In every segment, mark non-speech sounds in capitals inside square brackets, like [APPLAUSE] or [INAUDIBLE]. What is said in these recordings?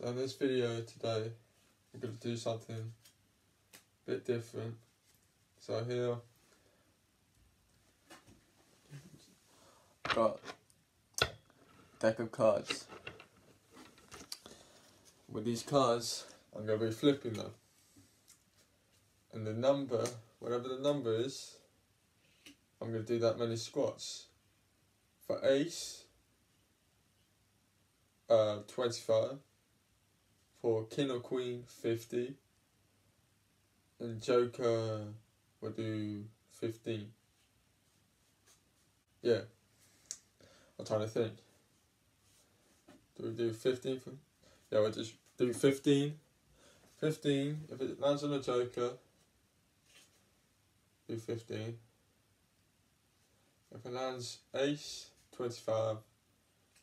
So in this video today, I'm going to do something a bit different. So here, got deck of cards. With these cards, I'm going to be flipping them. And the number, whatever the number is, I'm going to do that many squats. For ace, uh, 25. For king or queen, 50. And joker, we'll do 15. Yeah. I'm trying to think. Do we do 15 for... Yeah, we'll just do 15. 15, if it lands on a joker, do 15. If it lands ace, 25,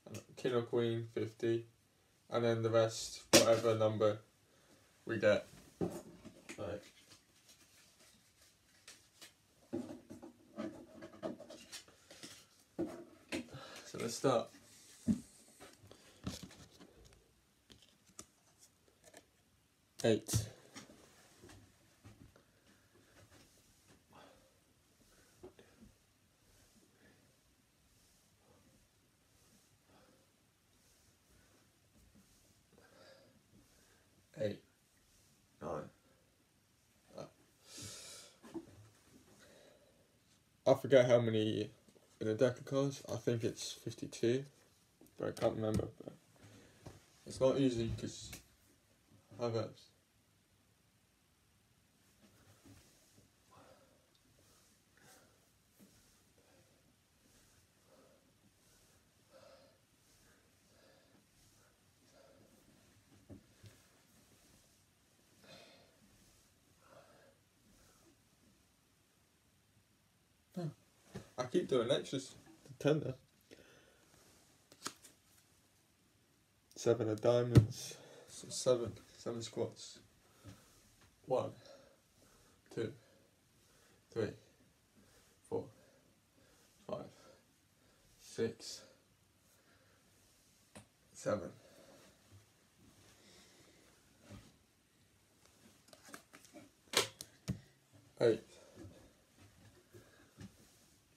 and king or queen, 50, and then the rest, whatever number we get. Right. So let's start. Eight. Eight. Nine. Uh, I forget how many in a deck of cards. I think it's 52, but I can't remember. But it's not easy because I have I keep doing extras. Ten then. Seven of diamonds. So seven. Seven squats. One. Two. Three. Four. Five. Six. Seven. Eight.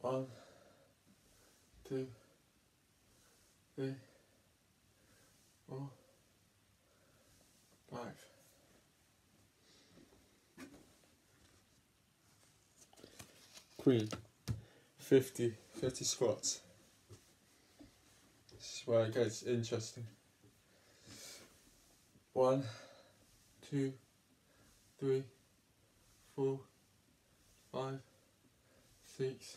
One, two, three, four, five. Queen, 50, 50 squats. This is where it gets interesting. One, two, three, four, five, six,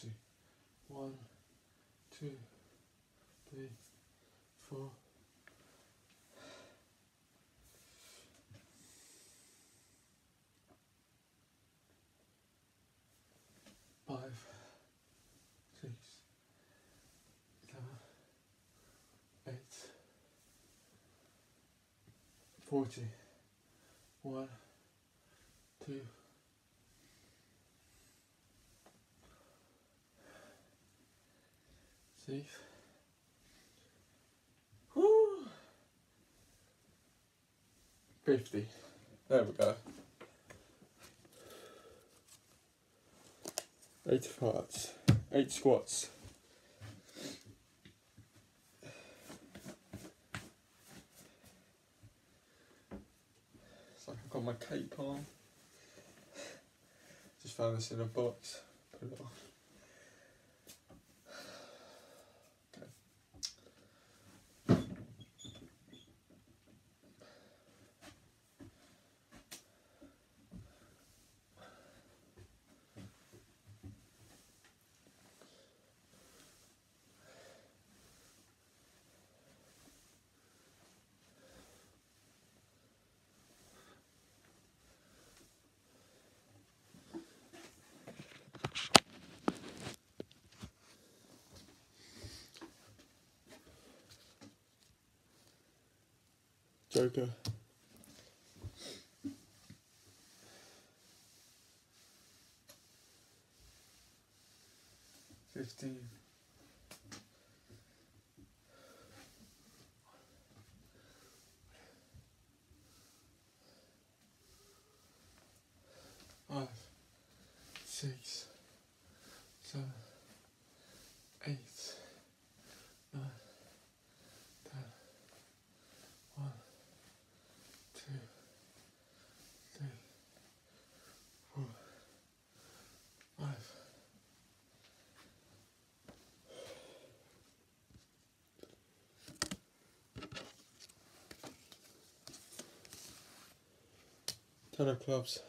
thirty. One, two, three, four. Five, six, seven, eight, forty. One, two, Whew. 50. There we go. 8 of hearts. 8 squats. It's like I've got my cape on. Just found this in a box. Put it on. Joker. Fifteen. Five, six, seven, eight, nine, ten, one, two, three, four, five. Ten of clubs.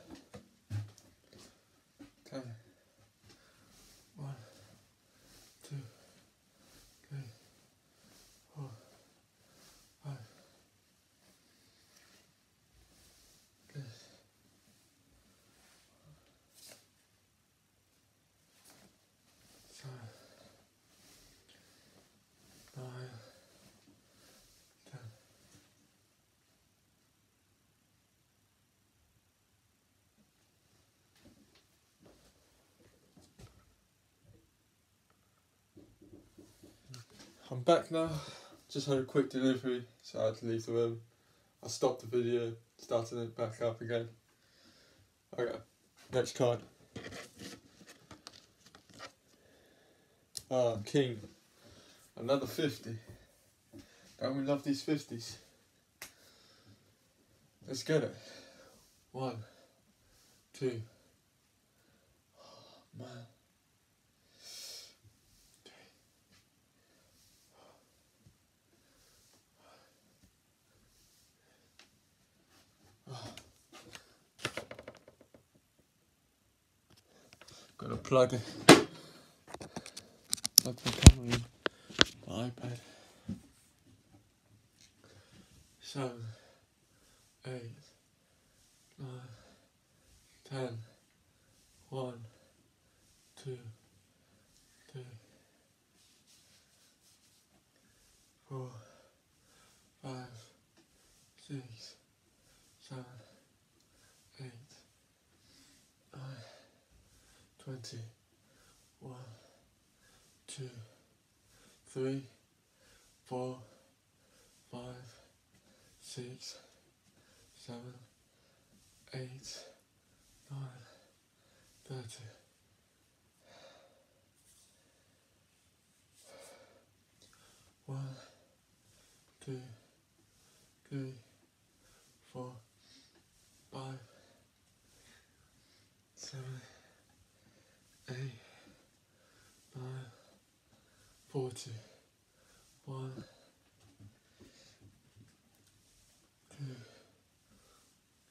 Back now. Just had a quick delivery, so I had to leave the room. I stopped the video, started it back up again. Okay, next card. Ah, King. Another 50. Don't we love these 50s? Let's get it. One, two. Oh, man. Gotta plug it. Plug the camera in. My iPad. Seven, eight, nine, ten, one, two, three, four, five, six, seven, eight, nine, twenty, one, two, three, four, five, six, seven, eight, nine, thirty. One, two, three, four, five, seven, eight, nine, forty. One, two,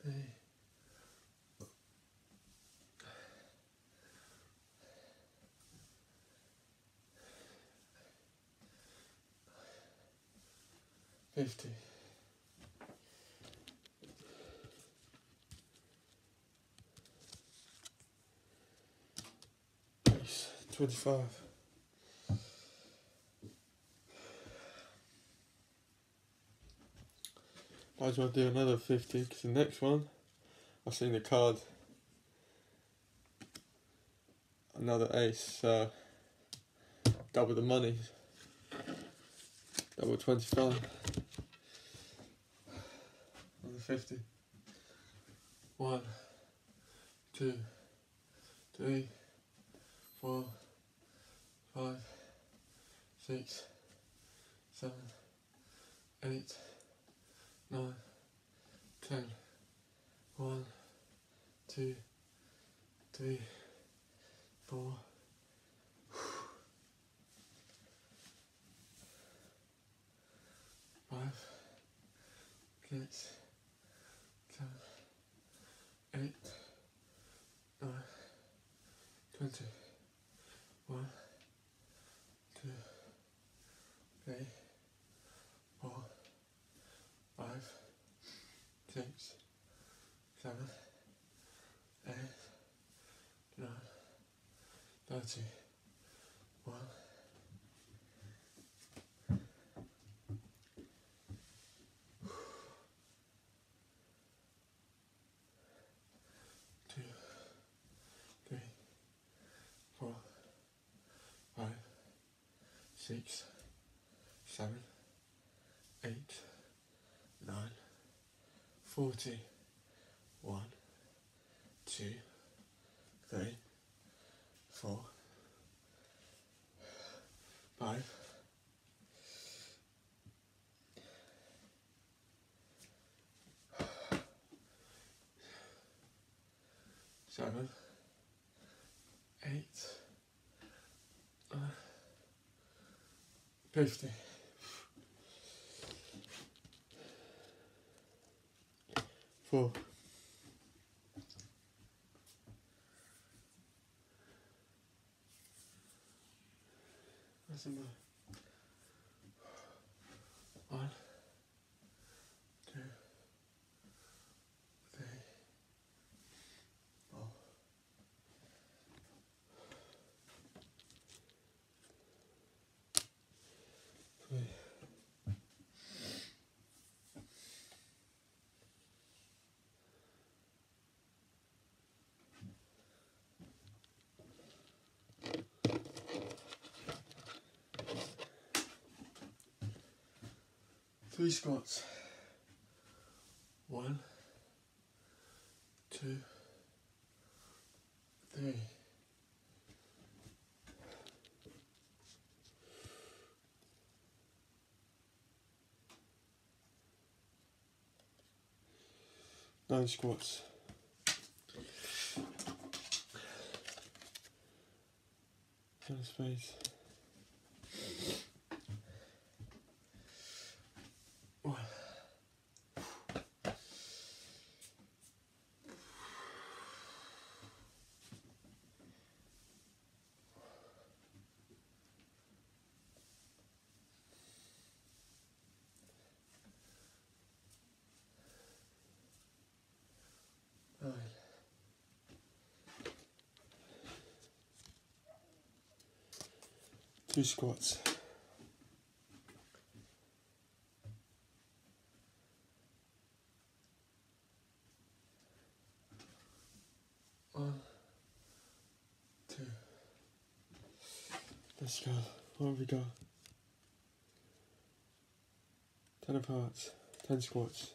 three. Nice. Twenty-five. Might as well do another 50 because the next one, I've seen the card. Another ace, so double the money. Double 25. Another 50. One, two, three, four, five, six, seven, eight, nine, ten. One, two, three, four. Five, six, seven, eight, nine, twenty. One, two, three, four, five, six, seven, eight, nine, thirty. One. Two, three, four, five, six, seven, eight, nine, forty. 50. Four. Three squats. One, two, three. Nine squats. Ten space. Two squats. One, two. Let's go. Have we got? Ten apart. Ten squats.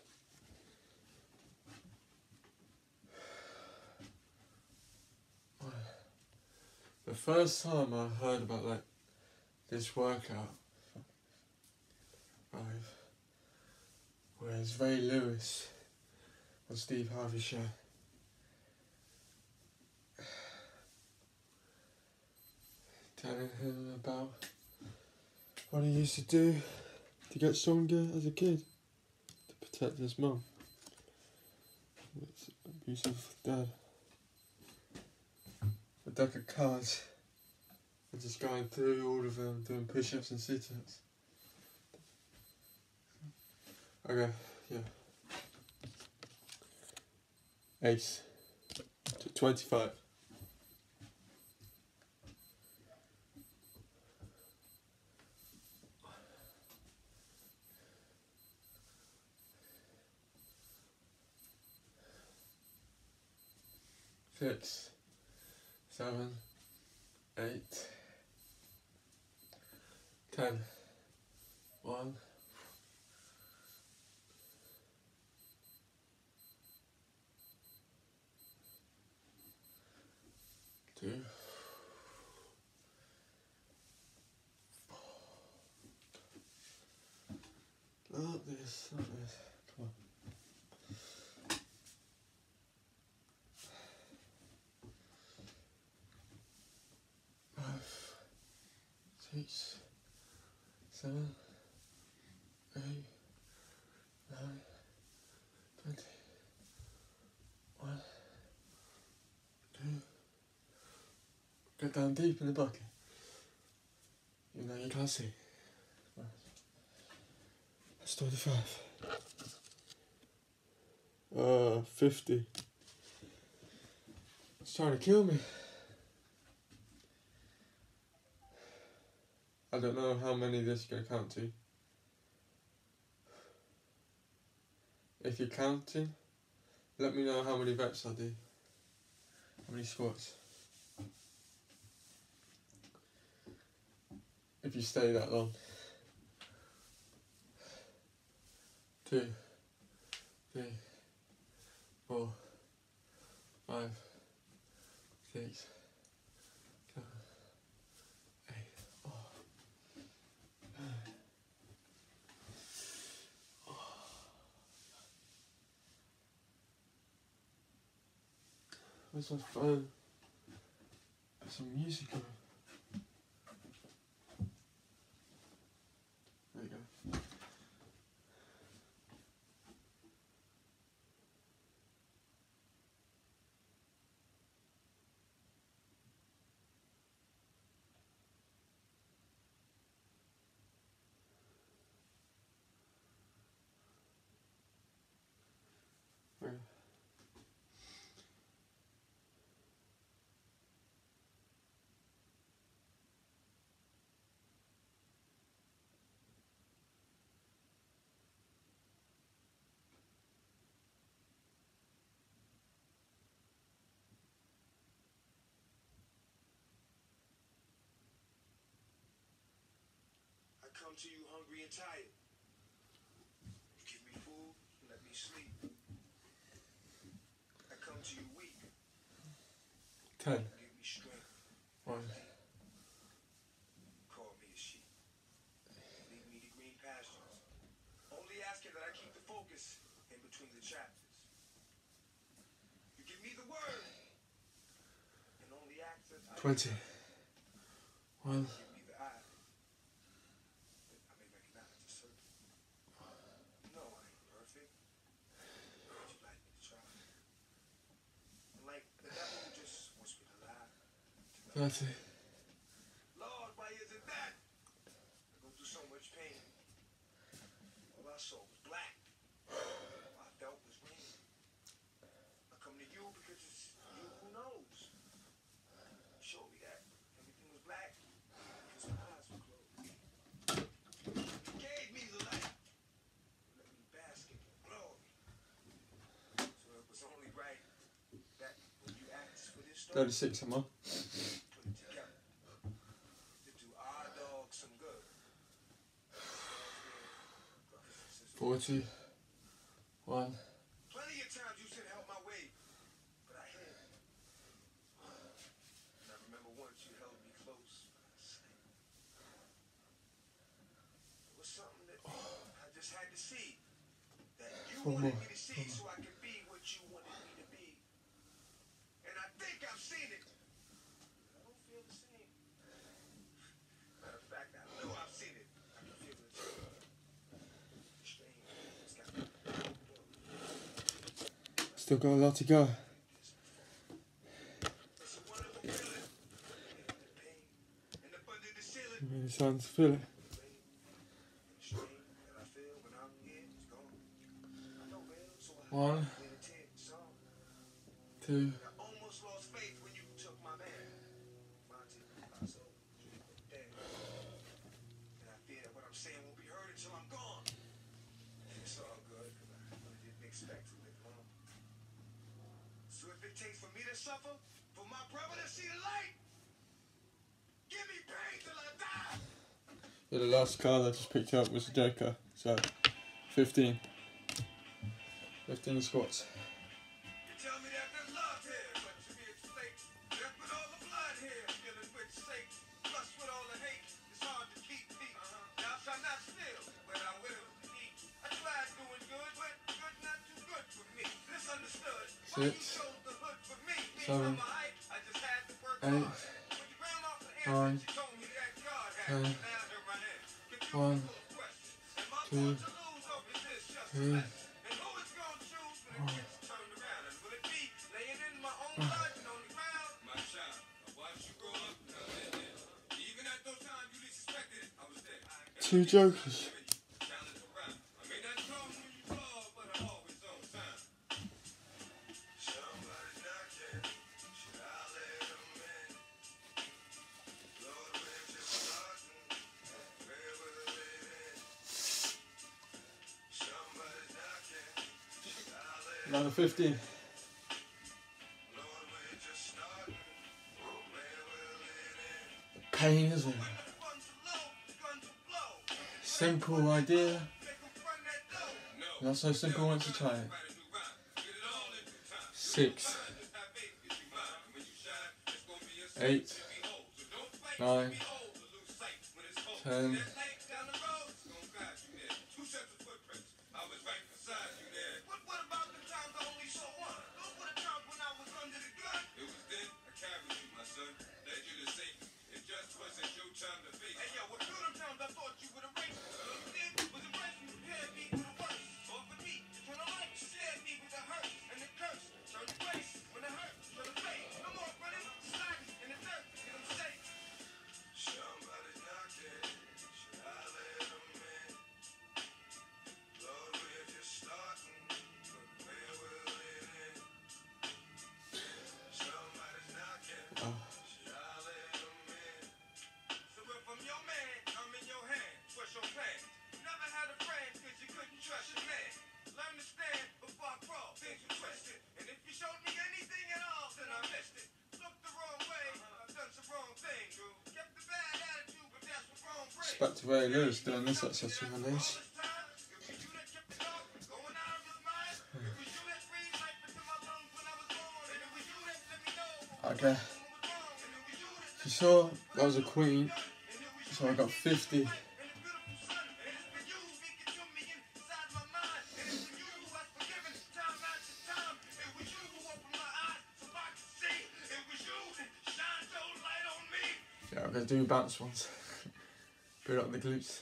The first time I heard about like this workout, five, was Ray Lewis on Steve Harvey show. Telling him about what he used to do to get stronger as a kid to protect his mum. It's abusive dad. A deck of cards. Just going through all of them, doing push-ups and sit-ups. Okay, yeah. Ace. T- 25. Six, seven, eight, Ten. One. Two. Not this, not this. Come on. Five. Six seven, eight, nine, twenty. One, two. Get down deep in the bucket. You know you can't see. That's 25. Uh, 50. It's trying to kill me. I don't know how many this is going to count to. If you're counting, let me know how many reps I do. How many squats. If you stay that long. Two, three, four, five, six, seven, eight. Oh. nine. Oh. Where's my phone? There's some music on. Come to you hungry and tired. You give me food, let me sleep. I come to you weak, Ten. you give me strength. One. Call me a sheep. Lead me to green pastures. Only asking that I keep the focus in between the chapters. You give me the word. And only act as I Twenty. One. Give me the eye. that I may recognize the serpent. No, I ain't perfect. Would you like me to try? Like the devil who just whispered a lie. Me. Thirty. Lord, why is it that? I go through so much pain. All I saw was black. All I felt was rain. I come to you because it's you who knows. Show me that everything was black because my eyes were closed. You gave me the light. Let me bask in your glory. So it was only right that when you asked for this story, Thirty-six. Am I? 40, 1. Plenty of times you sent help my way, but I. And I remember once you held me close. It was something that I just had to see. That you One wanted more. me to Still got a lot to go. It's a wonderful feeling. The pain and up under the ceiling. I'm really starting to feel it. The strain that I feel when I'm here is gone. I know real, so I One. clear the tear some. Two. I almost lost faith when you took my man. Monty, Paso, dead. And I fear that what I'm saying won't be heard until I'm gone. It's all good, because I really didn't expect to live long. So if it takes for me to suffer, for my brother to see the light, give me pain till I die. Yeah, the last card I just picked up was the Joker. So, 15. 15 squats. You tell me that there's love here, but to me it's fake. Death with all the blood here, feeling with sake. Plus with all the hate, it's hard to keep me. Thou shalt not steal, but I will eat. I tried doing good, but good not too good for me. Misunderstood. Why you Six, work eight, nine, ten, One, two, three, two jokers. Number 15. Pain, isn't it? Simple idea. Not so simple once you try it. Six. Eight. Nine. Ten. Back to Ray Lewis doing this a young age. Hmm. Okay. You saw that was a queen, so I got 50. Yeah, I'm gonna do bounce ones. Build up the glutes.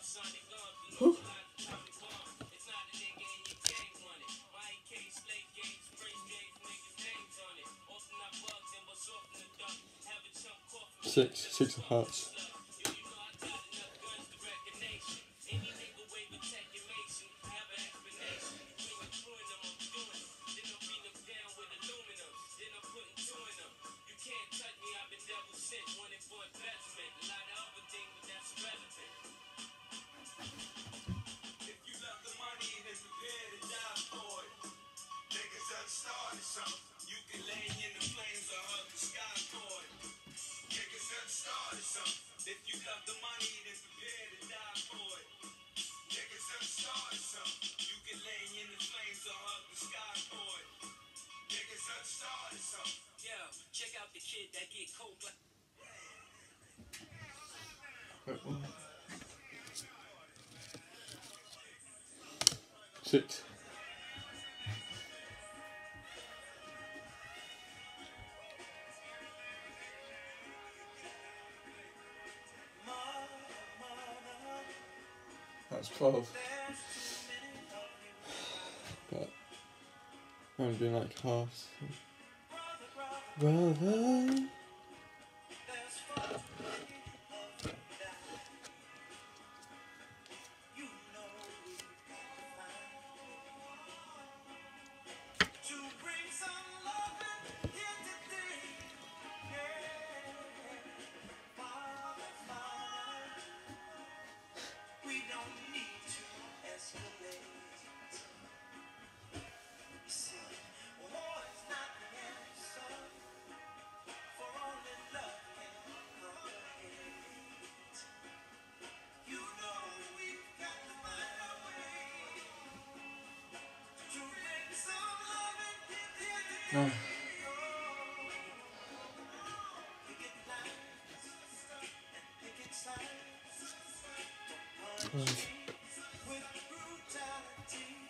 six Six. That's 12. But I'm doing like half. Brother. Brutality.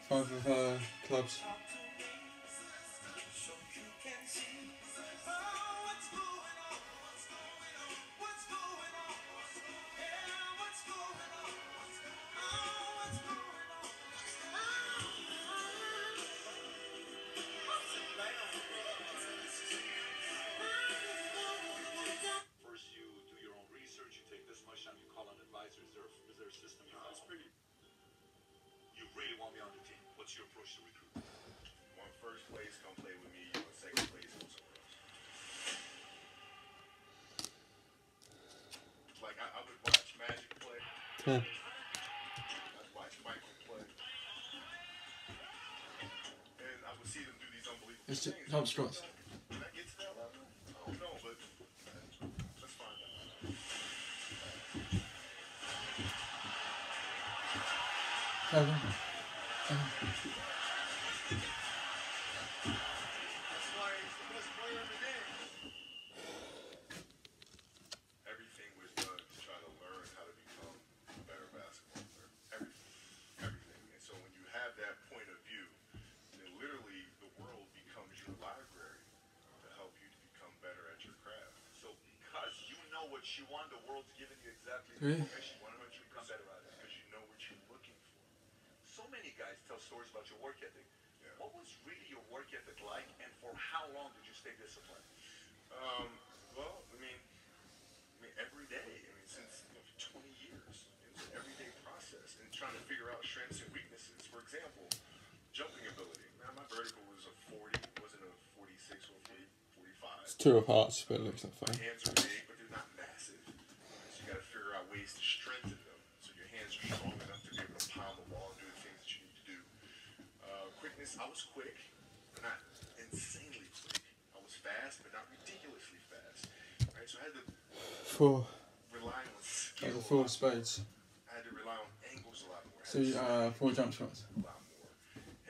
Five of uh, clubs. But let's find out. Seven. For. So many guys tell stories about your work ethic. Yeah. What was really your work ethic like, and for how long did you stay disciplined? Um, well, I mean, I mean, every day. I mean, since you know, 20 years, it's an everyday process and trying to figure out strengths and weaknesses. For example, jumping ability. Man, my vertical was a 40, it wasn't a 46 or 40, 45. It's two of hearts, but it looks like My five. hands are big, but they're not massive. So you got to figure out ways to strengthen them so your hands are strong enough to be able to pound the ball and do the things that you need to do. Uh, quickness, I was quick, but not insanely quick. I was fast, but not ridiculously fast. Right, so I had to Four. rely on skill. Those are a four lot. spades. I had to rely on angles a lot more. So had you, to uh, four jump shots. a lot more.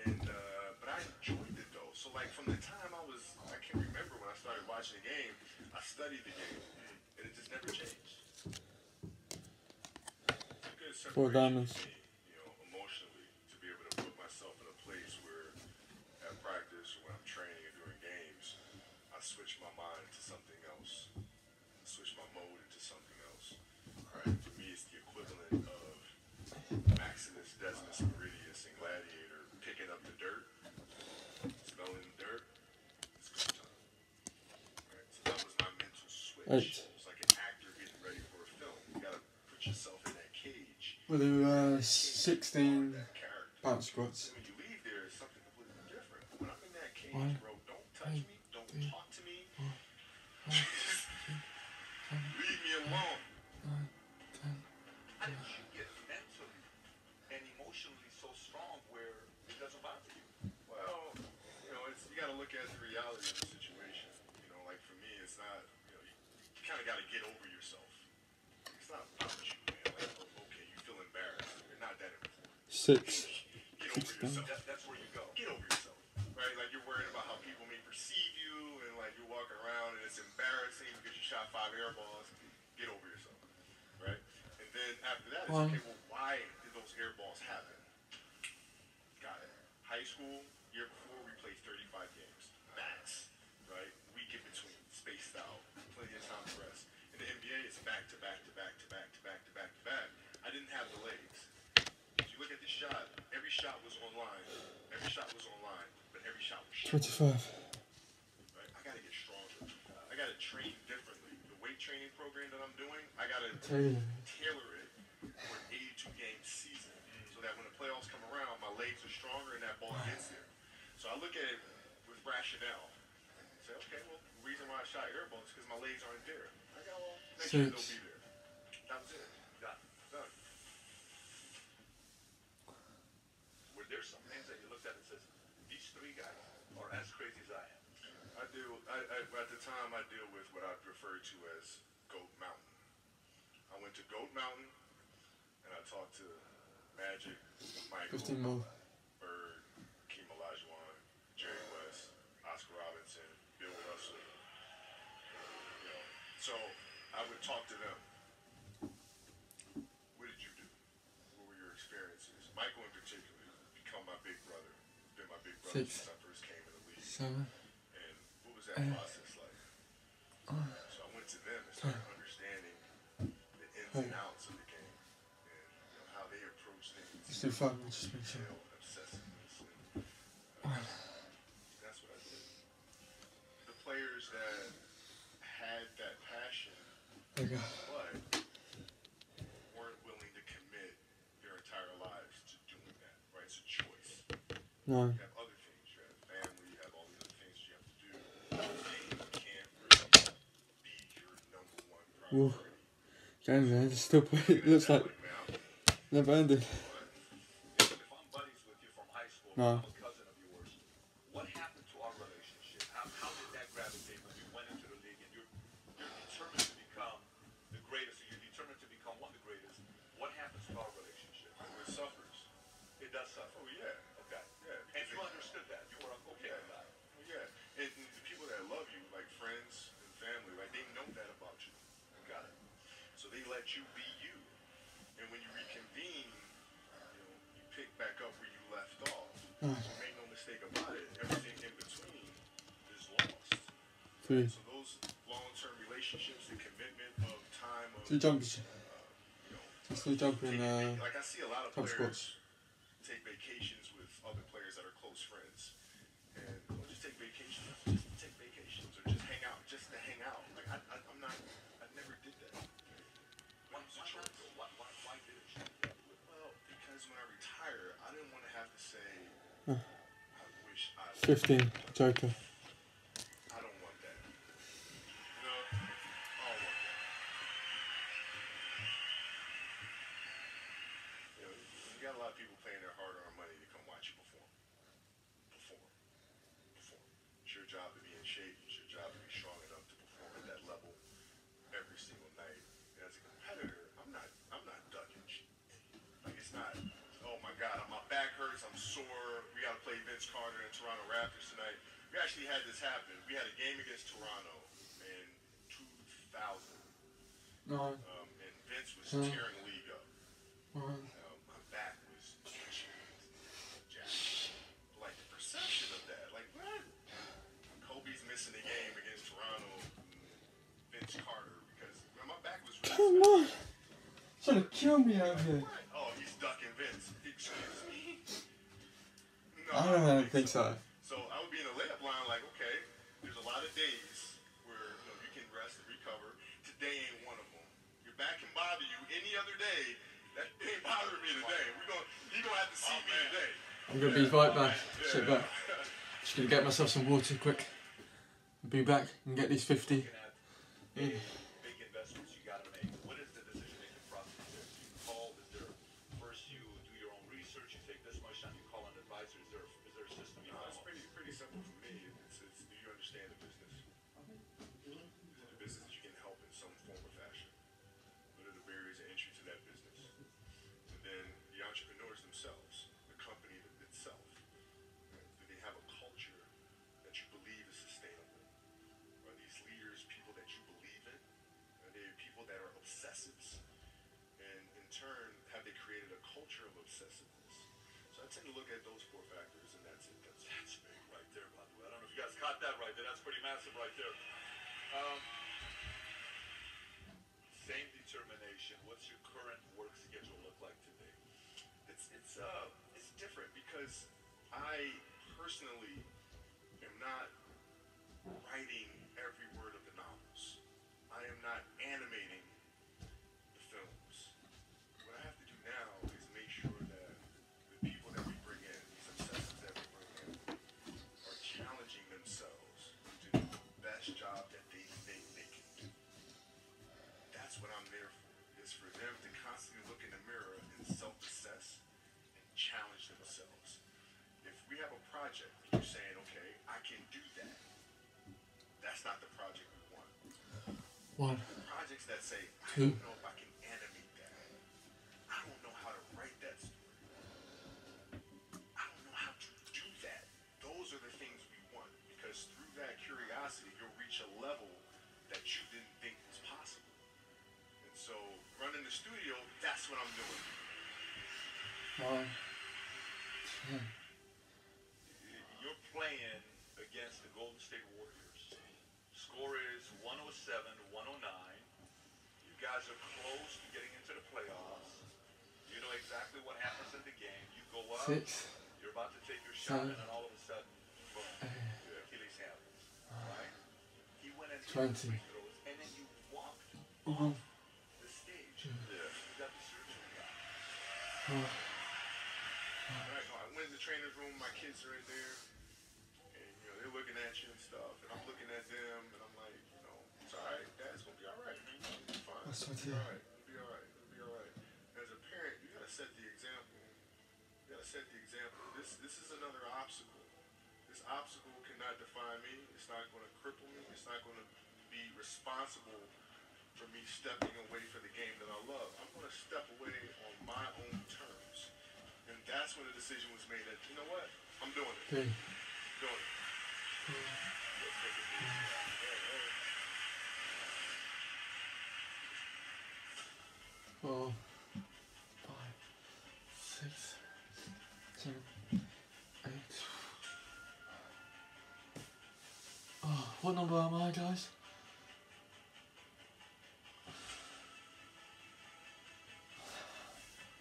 And uh, but I enjoyed it though. So like from the time I was, I can remember when I started watching the game, I studied the game, and it just never changed. It's a good Four diamonds. for me, you know, emotionally, to be able to put myself in a place where, at practice, when I'm training and during games, I switch my mind to something else. I switch my mode into something else. Right? For me, it's the equivalent of Maximus Decimus Meridius and Gladiator picking up the dirt, smelling the dirt. It's go time. Right? So that was my mental switch. Eight. It's like an actor getting ready for a film. You gotta put yourself in that cage. We'll do uh, 16 That character. bounce squats. And leave there, it's something completely different. When I'm in that cage, One, bro, don't touch two, me, don't three, talk to me. Leave me alone. How did you get mentally and emotionally so strong where it doesn't bother you? Well, you know, it's you got to look at the reality of the situation. You know, like for me, it's not. You know, you, you kind of got to get over yourself. It's not about you, important. Six. Get over yourself. That, that's where you go. Get over yourself, right? Like you're worried about how people may perceive you, and like you're walking around and it's embarrassing because you shot five air balls. Get over yourself, right? And then after that, it's One. okay. Well, why did those air balls happen? Got it. high school, year before, we played 35 games. Max, right? Week in between, spaced out, plenty of time to rest. In the NBA, it's back to back to back to back to back to back to back. I didn't have the legs. If you look at the shot, every shot was online. Every shot was online, but every shot was short. 25. Right? I gotta get stronger. I gotta train differently. The weight training program that I'm doing, I gotta tailor it for an 82 game season so that when the playoffs come around, my legs are stronger and that ball gets there. So I look at it with rationale. Say, okay, well, the reason why I shot air balls is because my legs aren't there. I got well, next year they'll Six. be there. That was it. Done. Done. Were there some names that you looked at and says, these three guys are as crazy as I am? I deal. I, I, at the time, I deal with what I refer to as Goat Mountain. I went to Goat Mountain, and I talked to Magic, Michael, 15 more. Bird, Keem Olajuwon, Jerry West, Oscar Robertson, Bill Russell. You know, so I would talk to them. What did you do? What were your experiences? Michael, in particular, become my big brother. Been my big brother Six. since I first came in the league. 7. And what was that uh, process like? Uh, so I went to them and uh. started understanding the ins and outs of the game and you know, how they approach things. Let's do 5 more, just make sure. and uh, that's what I did. The players that had that passion There you go. but weren't willing to commit their entire lives to doing that, right? It's a choice. 9. Become the greatest, or you're determined to become one of the greatest? What happens to our relationship? It suffers. It does suffer. Yeah. Okay. Yeah. And you understood that. You were okay with that. Well, yeah. And the people that love you, like friends and family, like they know that about you. Got it. So they let you be you. And when you reconvene, you know, you pick back up where you left off. So make no mistake about it, everything in between is lost. 3. So those long-term relationships, the commitment of time of Do jumpers. you know, Let's do jumping. taking Uh, like I see a lot of players squats. take vacations with other players that are close friends, 15. Joker. I don't want that. You know, I don't want that. You know, you got a lot of people paying their hard-earned money to come watch you perform. Perform. Perform. It's your job to be in shape. It's your job to be strong enough to perform at that level every single night. And as a competitor, I'm not. I'm not ducking shit. Like it's not. Oh my God, my back hurts. I'm sore. We got to play Vince Carter and Toronto Raptors tonight. We actually had this happen. We had a game against Toronto in 2000, 9. um, and Vince was Hmm. tearing the league up. 1. Um, my back was jacked. Like the perception of that, like what? Kobe's missing the game against Toronto. and Vince Carter because man, my back was really Come on. Trying to kill me out here. I don't think so. So I would be in the layup line, like, okay, there's a lot of days where you, know, you can rest and recover. Today ain't one of them. Your back can bother you any other day. That [LAUGHS] ain't bothering me today. We're gonna, you gonna have to see me today. I'm gonna be right back. Sit back. Just gonna get myself some water quick. Be back and get these 50. Looking One. Projects that say, I Two. don't know if I can animate that. I don't know how to write that story. I don't know how to do that. Those are the things we want because through that curiosity, you'll reach a level that you didn't think was possible. And so, running the studio, that's what I'm doing. One. Ten. You're playing against the Golden State Warriors. Score is 107 109. You guys are close to getting into the playoffs. You know exactly what happens in the game. You go up, Six. you're about to take your shot, Seven. and then all of a sudden, boom, your Achilles happens. Right? He went and Twenty. free throws, and then you walked Mhm. off the stage. Yeah. You got the surgery guy. Four. Right, no, I went in the trainer's room, my kids are in there, and you know, they're looking at you and stuff, and I'm looking at them, and I'm like, you know, it's alright, Dad's gonna be alright, man. It's fine. That's It'll be alright. It'll be alright. It'll be alright. As a parent, you gotta set the example. You gotta set the example. This this is another obstacle. This obstacle cannot define me. It's not gonna cripple me. It's not gonna be responsible for me stepping away for the game that I love. I'm gonna step away on my own terms. And that's when the decision was made that, you know what? I'm doing it. Three. Doing it. Four. Five. Six. Seven. Eight. Oh, what number am I, guys?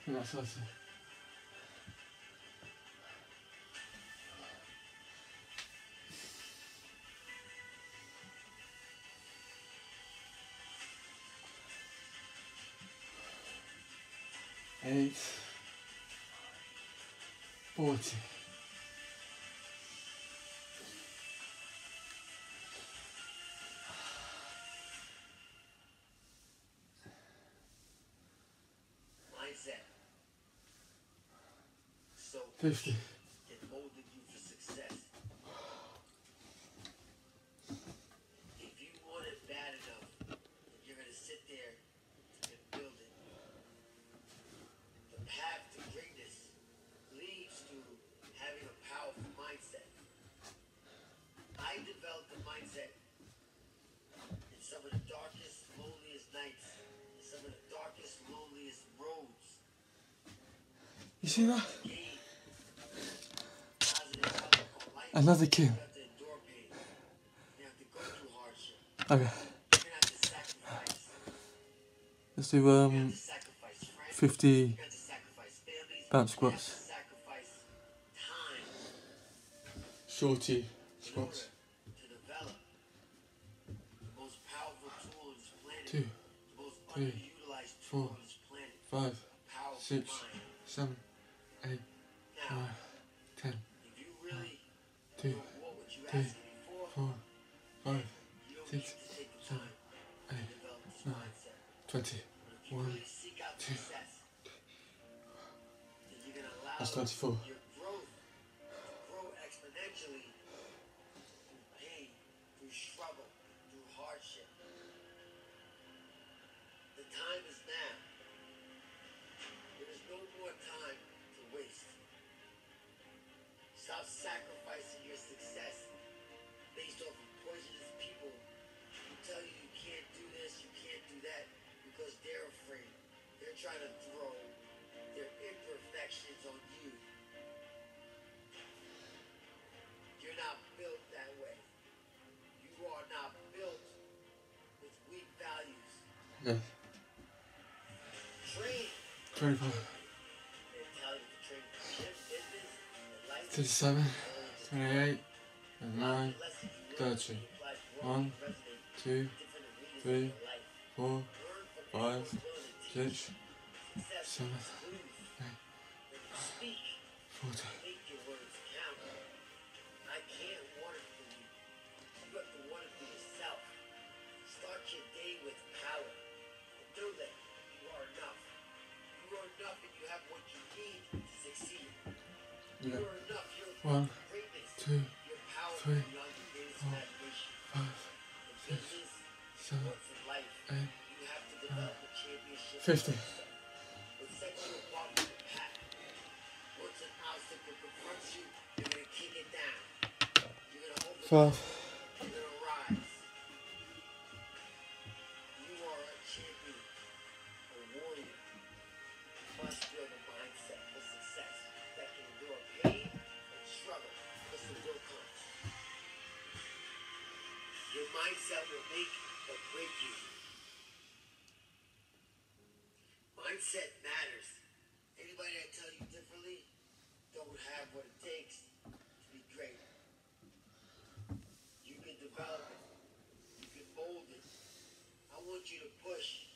I 40. Mindset. So 50. Time shorty in order squats. to develop the most powerful tool on this planet. Two, three, four, five, six, seven, eight, nine, ten, really two, three, four, five, six, seven, eight, nine, twenty. One, two. That's 24. trying to throw their imperfections on you. You're not built that way. You are not built with weak values. No. Train. Train. Thirty-seven, twenty-eight, and nine, thirty. One, two, three, four, five, six. Learn from 5, people's abilities. 6, Success seven, is lose. eight, When you speak, 40. make your words count. I can't want for you. You have to want yourself. Start your day with power. Know that you are enough. You are enough and you have what you need to succeed. You Yeah. One, powerful three, four, imagination. 5, In business, 7, what's Your mindset will make or break you. Mindset matters. Anybody that tell you differently don't have what it takes to be great. You can develop it. You can mold it. I want you to push.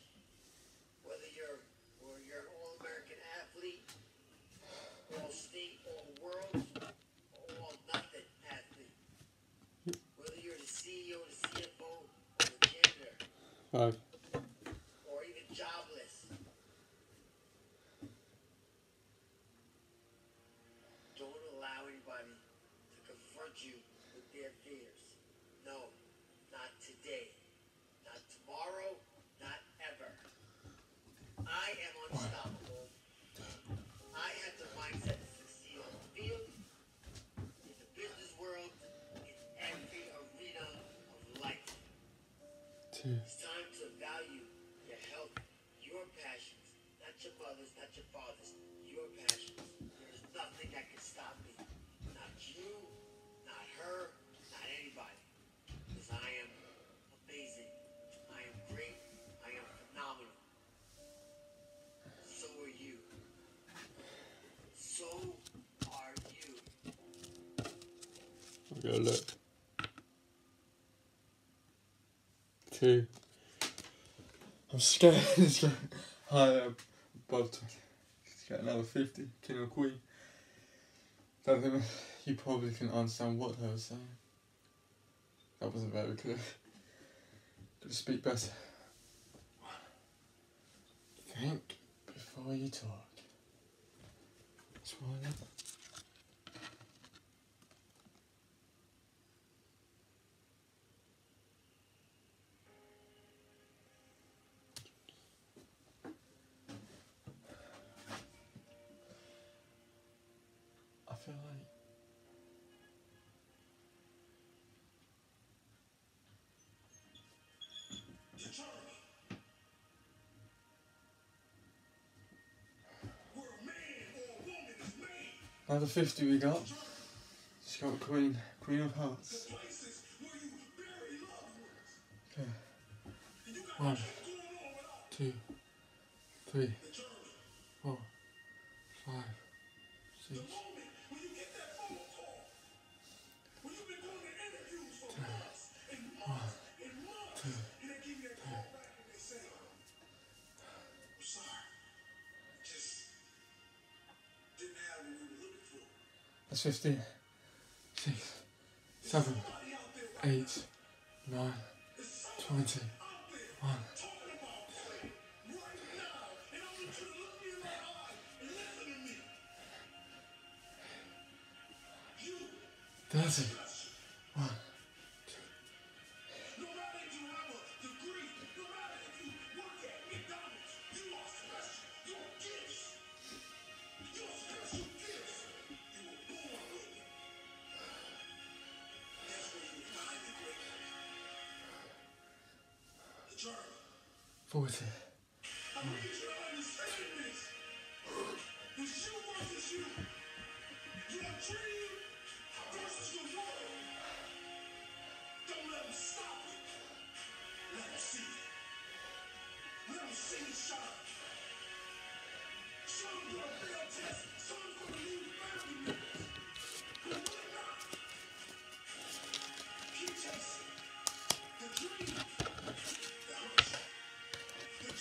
Whether you're or you're an all-American athlete, all state, all world, or all nothing athlete. Whether you're the CEO, the CFO, or the janitor, 5, or even jobless. Don't allow anybody to confront you with their fears. No, not today. Not tomorrow. Not ever. I am unstoppable. I have the mindset to succeed on the field, in the business world, in every arena of life. 2, It's I'll look. 2. I'm scared. [LAUGHS] Let's go higher uh, above 20. Let's get another 50. King or Queen. Don't think you probably can understand what I was saying. That wasn't very clear. Could you speak better? Think before you talk. That's what I love. Another 50 we got. She's got Queen, Queen of Hearts. Okay. One, two, three, four, five, six, That's 15, 6, 7, 8, 9, 20, 1. Thirty. One. 40. I'm really to say this. You versus you. You have dream versus world. Don't let them stop it. Let them see it. Let them see. Show them your real test.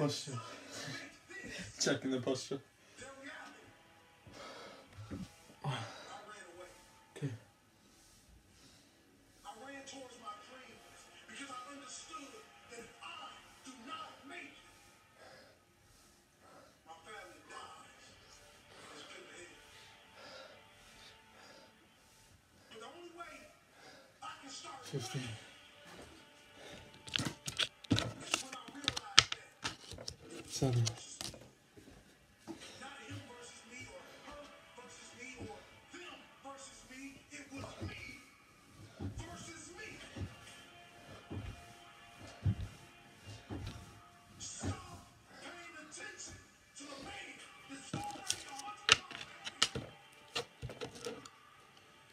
Posture. Checking the posture.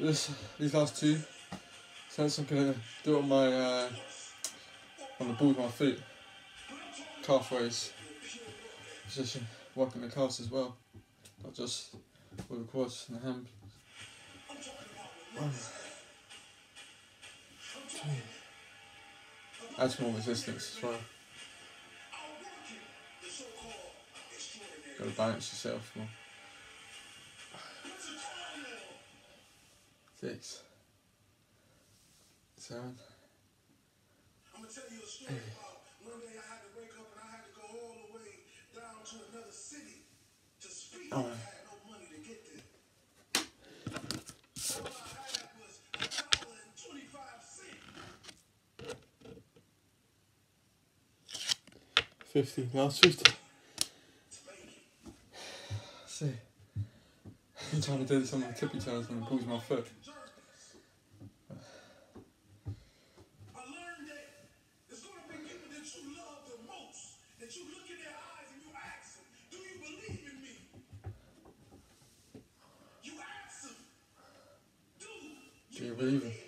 this, these last two since I'm gonna do it on my uh, on the ball of my foot calf raise position working the calves as well. Not just with the quads and the hand. Adds more resistance as well. Gotta balance yourself more. six, seven. I'm gonna tell you a story about one day I had to wake up and I had to go all the way down to another city to speak. Oh. I had no money to get there. All I had was a dollar and twenty-five cents. Fifty. Last fifty. See. [SIGHS] I'm trying to do this on my tippy toes and it pulls my foot. Do you believe in?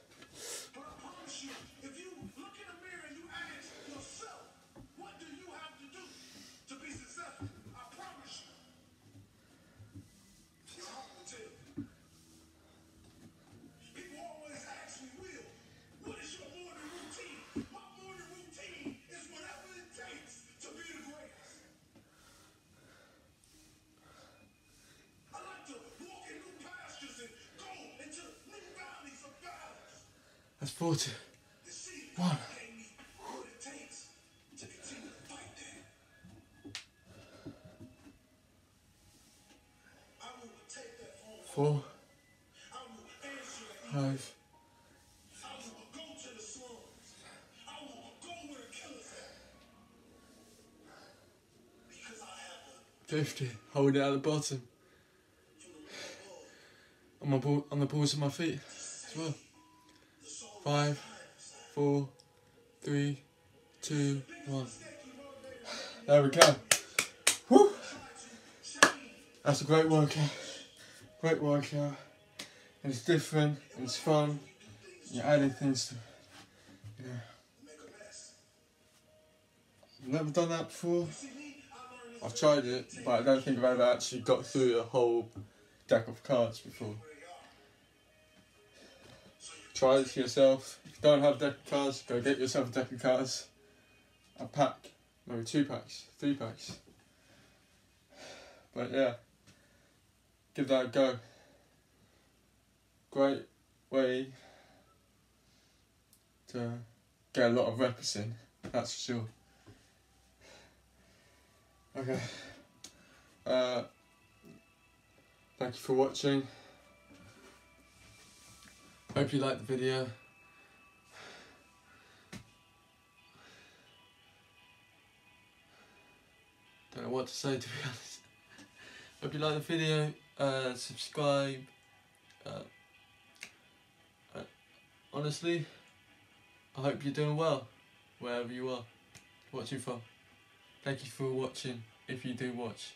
I have a fifty. Hold it at the bottom. On my ball, on the balls of my feet as well. Five, four, three, two, one. There we go. Woo! That's a great workout. Great workout. And it's different. And it's fun. You're adding things to. Yeah. I've never done that before. I've tried it, but I don't think I've ever actually got through a whole deck of cards before. Try this yourself. If you don't have a deck of cards, go get yourself a deck of cards. A pack, maybe two packs, three packs. But yeah, give that a go. Great way to get a lot of reps in, that's for sure. Okay. Uh, thank you for watching. Hope you liked the video. Don't know what to say [LAUGHS] to be honest. Hope you liked the video. Uh, subscribe. Uh, uh, honestly, I hope you're doing well wherever you are watching from. Thank you for watching if you do watch.